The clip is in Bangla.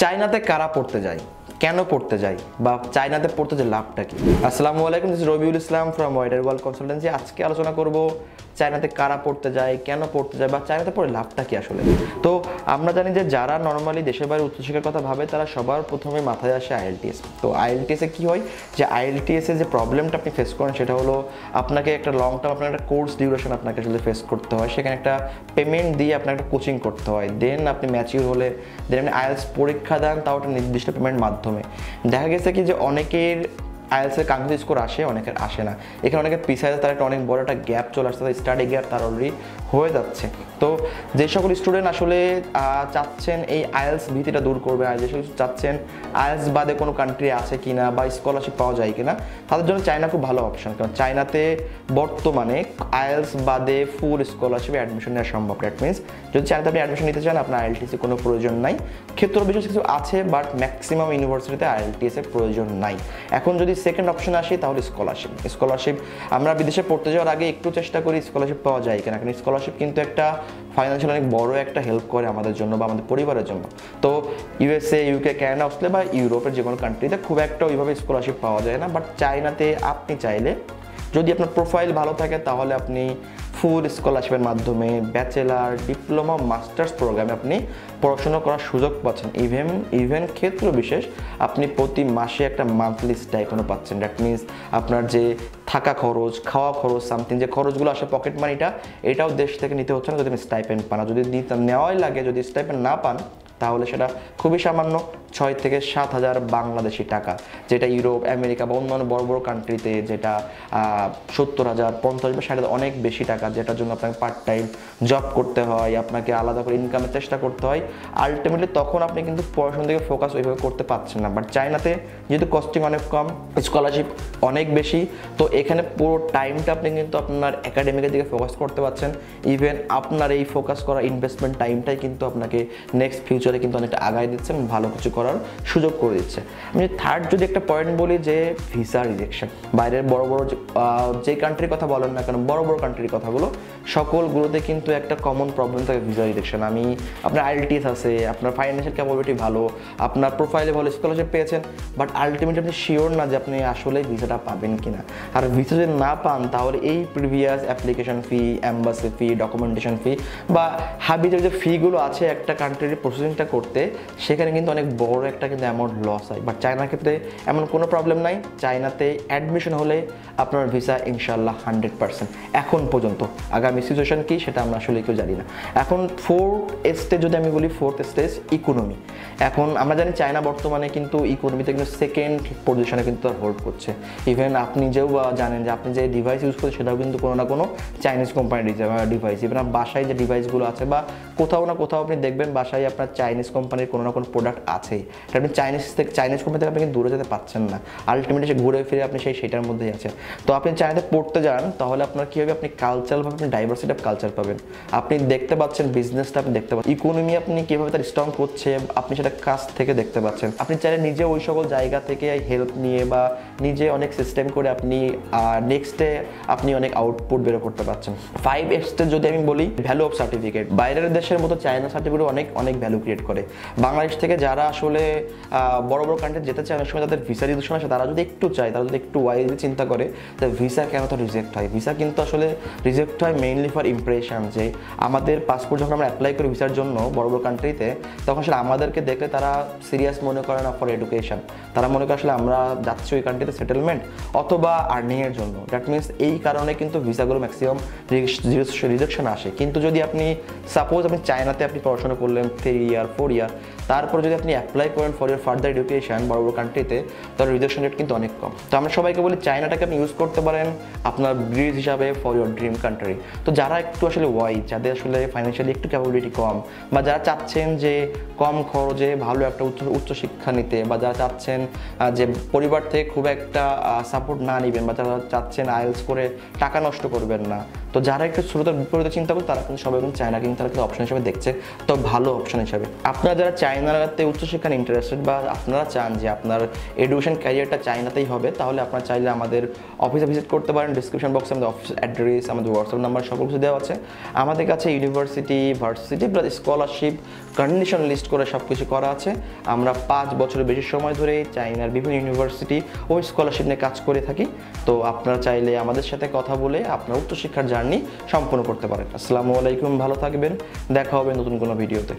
চায়নাতে কারা পড়তে যায়? কেন পড়তে যায়? বা চায়নাতে পড়তে যে লাভটা কি? আসসালামু আলাইকুম Rabiul Islam from wider world consultancy আজকে আলোচনা করব চায়নাতে কারা পড়তে যায়, কেন পড়তে যায়, বা চায়নাতে পড়ে লাভটা কি আসলে? তো আমরা জানি যে যারা নর্মালি দেশের বাইরে উচ্চশিক্ষার কথা ভাবে, তারা সবার প্রথমে মাথায় আসে আইএলটিএস তো আইএলটিএসে কি হয়? যে আইএলটিএসে যে প্রবলেমটা আপনি ফেস করেন, সেটা হলো আপনাকে একটা লং টার্ম আপনার একটা কোর্স ডিউরেশন আপনাকে আসলে ফেস করতে হয়। সেখানে একটা পেমেন্ট দিয়ে আপনাকে একটা কোচিং করতে হয়। দেন আপনি ম্যাচিউর হলে দেন আপনি আইএলস পরীক্ষা দেন, তাও একটা নির্দিষ্ট পেমেন্ট মাধ্যমে। দেখা গেছে কি যে অনেকের আইএলসের কাঙ্ক্ষিত স্কোর আসে, অনেকের আসে না। এখানে অনেকের পিছিয়ে তার একটা অনেক বড় একটা গ্যাপ চলে আসছে স্টাডি গ্যাপ তার অলরেডি হয়ে যাচ্ছে। তো যে সকল স্টুডেন্ট আসলে চাচ্ছেন এই আইএলস ভীতিটা দূর করবে আর যে সকল চাচ্ছেন আইএলস বাদে কোনো কান্ট্রি আছে কিনা বা স্কলারশিপ পাওয়া যায় কিনা, তাদের জন্য চায়না খুব ভালো অপশন কারণ চায়নাতে বর্তমানে আইএলস বাদে ফুল স্কলারশিপে অ্যাডমিশন নেওয়া সম্ভব। দ্যাট মিনস যদি চায়নাতে আপনি অ্যাডমিশন নিতে চান, আপনার আইএলটিসি কোনো প্রয়োজন নাই। ক্ষেত্র বিশেষ কিছু আছে বাট ম্যাক্সিমাম ইউনিভার্সিটিতে আইএলটিএস এর প্রয়োজন নাই। এখন যদি সেকেন্ড অপশন আসে, তাহলে স্কলারশিপ স্কলারশিপ আমরা বিদেশে পড়তে যাওয়ার আগে একটু চেষ্টা করি স্কলারশিপ পাওয়া যায় কিনা। কারণ স্কলারশিপ কিন্তু একটা ফাইন্যান্সিয়াল অনেক বড় একটা হেল্প করে আমাদের জন্য বা আমাদের পরিবারের জন্য। তো ইউএসএ ইউকে ক্যানাডা অস্ট্রেলিয়া বা ইউরোপের যে কোনো কান্ট্রিতে খুব একটা ওইভাবে স্কলারশিপ পাওয়া যায় না বাট চায়নাতে আপনি চাইলে যদি আপনার প্রোফাইল ভালো থাকে তাহলে আপনি ফুল স্কলারশিপের মাধ্যমে ব্যাচেলার, ডিপ্লোমা, মাস্টার্স প্রোগ্রামে আপনি পড়াশোনা করার সুযোগ পাচ্ছেন। ইভেন ইভেন ক্ষেত্র বিশেষ, আপনি প্রতি মাসে একটা মান্থলি স্টাইপেন্ডও পাচ্ছেন। দ্যাট মিনস আপনার যে থাকা খরচ, খাওয়া খরচ সামথিং যে খরচগুলো আসে পকেট মানিটা এটাও দেশ থেকে নিতে হচ্ছে না যদি আপনি স্টাইপেন্ড পান। যদি নেওয়াই লাগে, যদি স্টাইপেন্ড না পান তাহলে সেটা খুবই সামান্য ছয় থেকে সাত হাজার বাংলাদেশি টাকা, যেটা ইউরোপ, আমেরিকা বা অন্যান্য বড় বড় কান্ট্রিতে যেটা সত্তর হাজার, পঞ্চাশ বা ষাট অনেক বেশি টাকা যেটার জন্য আপনাকে পার্ট টাইম জব করতে হয়, আপনাকে আলাদা করে ইনকামের চেষ্টা করতে হয়। আলটিমেটলি তখন আপনি কিন্তু পড়াশোনা থেকে ফোকাস ওইভাবে করতে পারছেন না। বাট চায়নাতে যেহেতু কস্টিং অনেক কম স্কলারশিপ অনেক বেশি, তো এখানে পুরো টাইমটা আপনি কিন্তু আপনার একাডেমিকের দিকে ফোকাস করতে পারছেন। ইভেন আপনার এই ফোকাস করা ইনভেস্টমেন্ট টাইমটাই কিন্তু আপনাকে নেক্সট ফিউচারে কিন্তু অনেকটা আগায় দিচ্ছে এবং ভালো কিছু করার সুযোগ করে দিচ্ছে। আমি থার্ড যদি একটা পয়েন্ট বলি যে ভিসা রিজেকশন বাইরের বড় বড় যে- কান্ট্রির কথা বলেন না কেন, বড় বড় কান্ট্রির কথাগুলো, সকলগুলোতে কিন্তু একটা কমন প্রবলেম থাকে ভিসা রিজেকশন আমি, আপনার আইএলটিএস আছে, আপনার ফাইন্যান্সিয়াল ক্যাপাবিলিটি ভালো, আপনার প্রোফাইলে ভালো স্কলারশিপ পেয়েছেন বাট আলটিমেটলি আপনি শিওর না যে আপনি আসলে ভিসাটা পাবেন কিনা। আর ভিসা যদি না পান, তাহলে এই previous application fee embassy fee documentation fee বা হাবিজের যে ফিগুলো আছে একটা কান্ট্রির প্রসেসিংটা করতে, সেখানে কিন্তু অনেক বড় একটা কিন্তু অ্যামাউন্ট লস হয়। বাট চায়নার ক্ষেত্রে এমন কোনো প্রবলেম নাই। চায়নাতে অ্যাডমিশন হলে আপনার ভিসা ইনশাল্লাহ হান্ড্রেড পার্সেন্ট এখন পর্যন্ত। আগামী সিচুয়েশন কি সেটা আমরা আসলে কেউ জানি না। এখন ফোর্থ স্টেজ যদি আমি বলি ফোর্থ স্টেজ ইকোনমি এখন আমরা জানি চায়না বর্তমানে কিন্তু ইকোনমিতে কিন্তু সেকেন্ড পজিশনে কিন্তু তার হোল্ড করছে। ইভেন আপনি যেও জানেন যে আপনি যে ডিভাইস ইউজ করছেন, সেটাও কিন্তু কোনো না কোনো চাইনিজ কোম্পানির ডিভাইস ইভেন বাসায় যে ডিভাইসগুলো আছে বা কোথাও না কোথাও আপনি দেখবেন, বাসায় আপনার চাইনিজ কোম্পানির কোনো না কোনো প্রোডাক্ট আছেই। এটা আপনি চাইনিজ থেকে চাইনিজ কোম্পানি থেকে আপনি দূরে যেতে পারছেন না। আলটিমেটলি সে ঘুরে ফিরে আপনি সেই সেটার মধ্যেই আছেন তো আপনি চায়নাতে পড়তে যান, তাহলে আপনার কী হবে? আপনি কালচারালভাবে আপনি ডাইভার্সিটি অফ কালচার পাবেন। আপনি দেখতে পাচ্ছেন বিজনেসটা আপনি দেখতে পাচ্ছেন। ইকোনমি আপনি কীভাবে তার স্ট্রং করছে, আপনি সেটা কাজ থেকে দেখতে পাচ্ছেন। আপনি চাইলে নিজে ওই সকল জায়গা থেকে হেল্প নিয়ে বা নিজে অনেক সিস্টেম করে আপনি নেক্সটে আপনি অনেক আউটপুট বেরো করতে পারছেন। ফাইভ এক্সটে যদি আমি বলি ভ্যালু অফ সার্টিফিকেট বাইরের দেশের মতো চায়না সার্টিফিকেট অনেক অনেক ভ্যালু ক্রিয়েট করে। বাংলাদেশ থেকে যারা আসলে বড় বড় কান্ট্রি যেতে চায়, অনেক সময় তাদের ভিসা রিজেকশন আসে। তারা যদি একটু চায়, তারা যদি একটু ওয়াইজলি চিন্তা করে যে ভিসা কেন তো রিজেক্ট হয়? ভিসা কিন্তু আসলে রিজেক্ট হয় মেইনলি ফর ইমপ্রেশন যে আমাদের পাসপোর্ট যখন আমরা অ্যাপ্লাই করি ভিসার জন্য বড় বড় কান্ট্রিতে তখন আসলে আমাদেরকে দেখলে তারা সিরিয়াস মনে করে না ফর এডুকেশন তারা মনে করে আসলে আমরা যাচ্ছি ওই কান্ট্রিতে সেটেলমেন্ট অথবা আর্নিংয়ের জন্য। দ্যাট মিনস এই কারণে কিন্তু ভিসাগুলো ম্যাক্সিমাম রিজেকশন আসে। কিন্তু যদি আপনি সাপোজ আপনি চায়নাতে আপনি পড়াশোনা করলেন থ্রি ইয়ার ফোর ইয়ার। তারপর যদি আপনি অ্যাপ্লাই করেন ফর ইয়ার ফার্দার এডুকেশন বড় বড় কান্ট্রিতে তাহলে রিজেকশন রেট কিন্তু অনেক কম। তো আমরা সবাইকে বলি, চায়নাটাকে আপনি ইউজ করতে পারেন আপনার ব্রিজ হিসাবে ফর ইয়োর ড্রিম কান্ট্রি তো যারা একটু আসলে ওয়াই যাদের আসলে ফাইন্যান্সিয়ালি একটু ক্যাপাবিলিটি কম, বা যারা চাচ্ছেন যে কম খরচে ভালো একটা উচ্চ উচ্চশিক্ষা নিতে, বা যারা চাচ্ছেন যে পরিবার থেকে খুব একটা সাপোর্ট না নেবেন, বা যারা চাচ্ছেন আইএলস করে টাকা নষ্ট করবেন না তো যারা একটু শ্রোতার বিপরীতে চিন্তা করে তারা কিন্তু সবাই চায়না কিন্তু তারা কিন্তু অপশন হিসেবে দেখছে। তো ভালো অপশন হিসেবে। আপনারা যারা চায়না চায়নাতে উচ্চশিক্ষার ইন্টারেস্টেড বা আপনারা চান যে আপনার এডুকেশন ক্যারিয়ারটা চায়নাতেই হবে, তাহলে আপনারা চাইলে আমাদের অফিসে ভিজিট করতে পারেন। ডিসক্রিপশন বক্সে আমাদের অফিস অ্যাড্রেস আমাদের হোয়াটসঅ্যাপ নাম্বার সকল কিছু দেওয়া আছে। আমাদের কাছে university varsity plus scholarship condition list করে সব কিছু করা আছে। আমরা পাঁচ বছরের বেশি সময় ধরে চাইনার বিভিন্ন ইউনিভার্সিটি ও স্কলারশিপ নিয়ে কাজ করে থাকি। তো আপনারা চাইলে আমাদের সাথে কথা বলে আপনার উচ্চশিক্ষার জার্নি সম্পূর্ণ করতে পারেন। আসসালামু আলাইকুম ভালো থাকবেন। দেখা হবে নতুন কোনো ভিডিওতে।